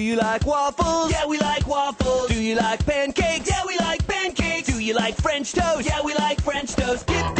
Do you like waffles? Yeah, we like waffles. Do you like pancakes? Yeah, we like pancakes. Do you like French toast? Yeah, we like French toast. Dip,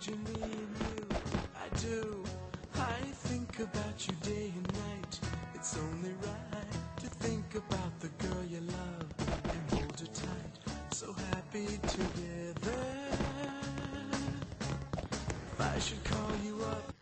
Imagine me you, I do. I think about you day and night. It's only right to think about the girl you love and hold her tight. So happy together. If I should call you up.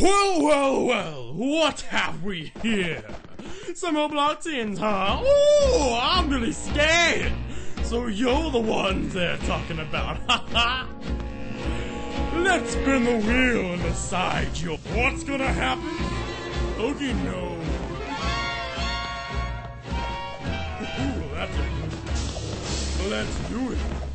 Well, well, well, what have we here? Some Robloxians, huh? Ooh, I'm really scared! So you're the ones they're talking about, haha! Let's spin the wheel and decide your what's gonna happen. Okay, no. Ooh, that's a Let's do it.